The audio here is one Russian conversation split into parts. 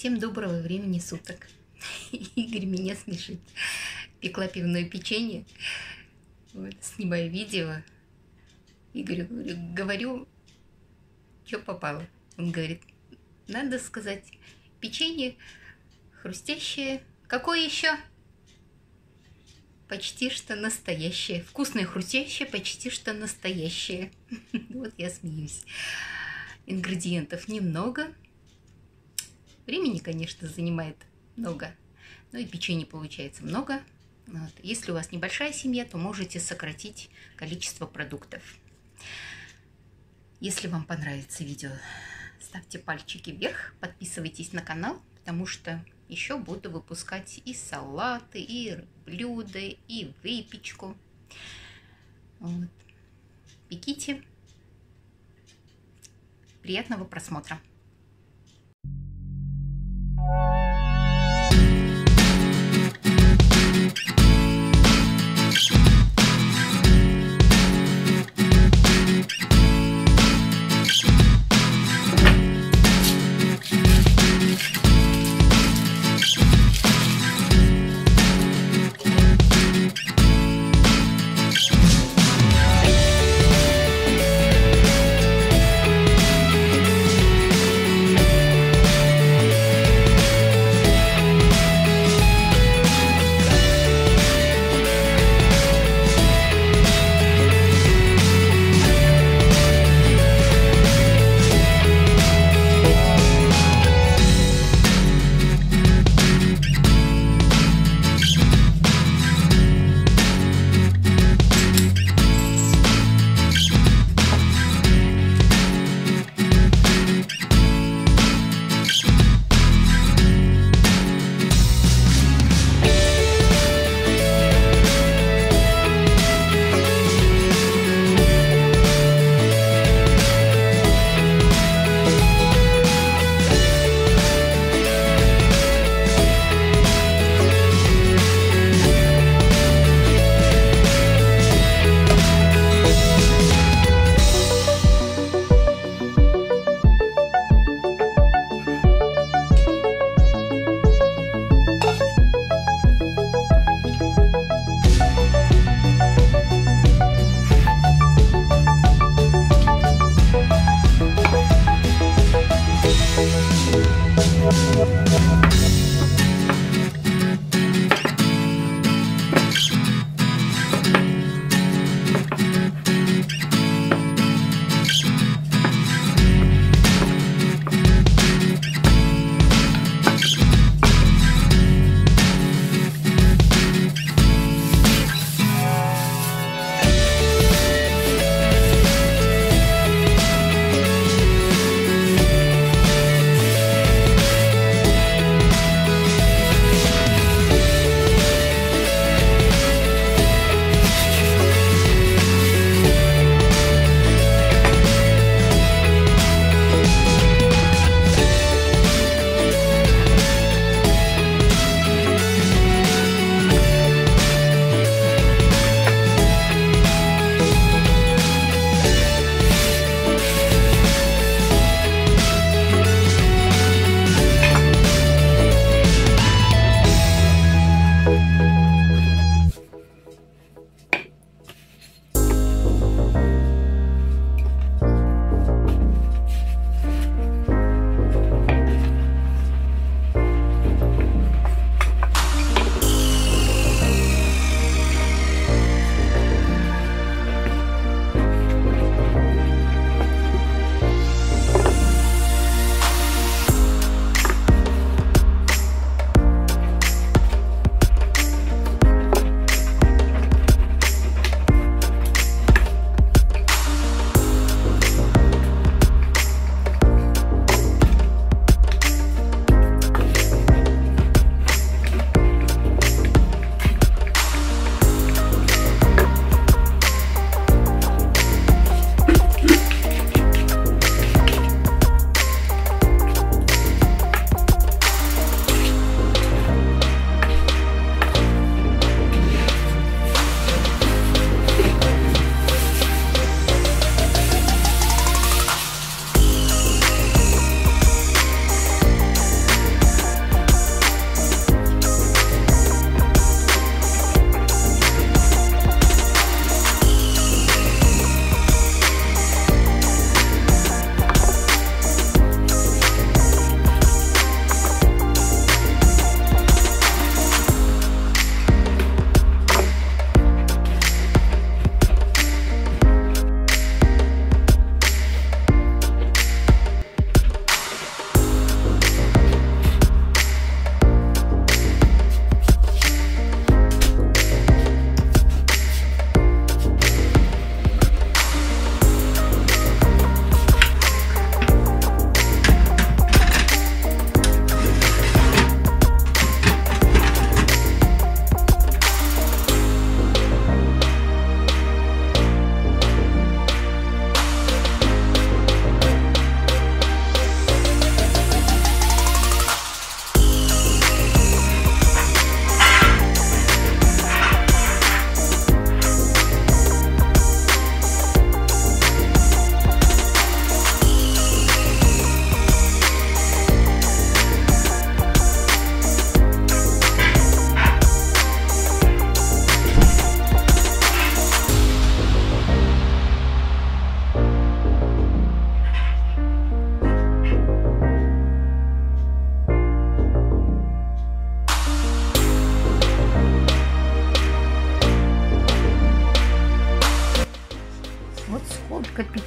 Всем доброго времени суток. Игорь меня смешит. Пекла пивное печенье, вот, снимаю видео. Говорю, говорю, что попало. Он говорит, надо сказать, печенье хрустящее. Какое еще? Почти что настоящее. Вкусное, хрустящее, почти что настоящее. Вот я смеюсь. Ингредиентов немного. Времени, конечно, занимает много. Но и печенье получается много. Вот. Если у вас небольшая семья, то можете сократить количество продуктов. Если вам понравится видео, ставьте пальчики вверх, подписывайтесь на канал, потому что еще буду выпускать и салаты, и блюда, и выпечку. Вот. Пеките. Приятного просмотра!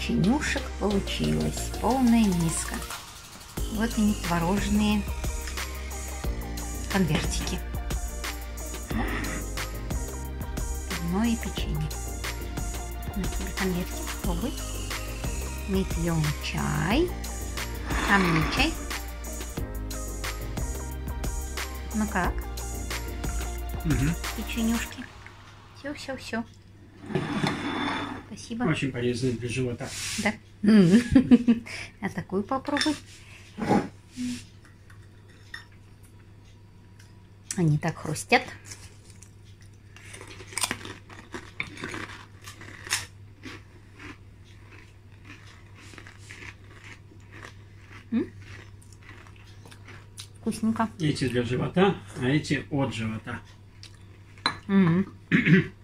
Ватрушек получилось. Полная миска. Вот они, творожные конвертики. Пивное и печенье. На тебе конвертик, пробуй. Мы пьем чай. А мне чай. Ну как? Угу. Печенюшки. Все, все, все. Спасибо. Очень полезный для живота. Да? А такую попробуй. Они так хрустят. Вкусненько. Эти для живота, а эти от живота. М.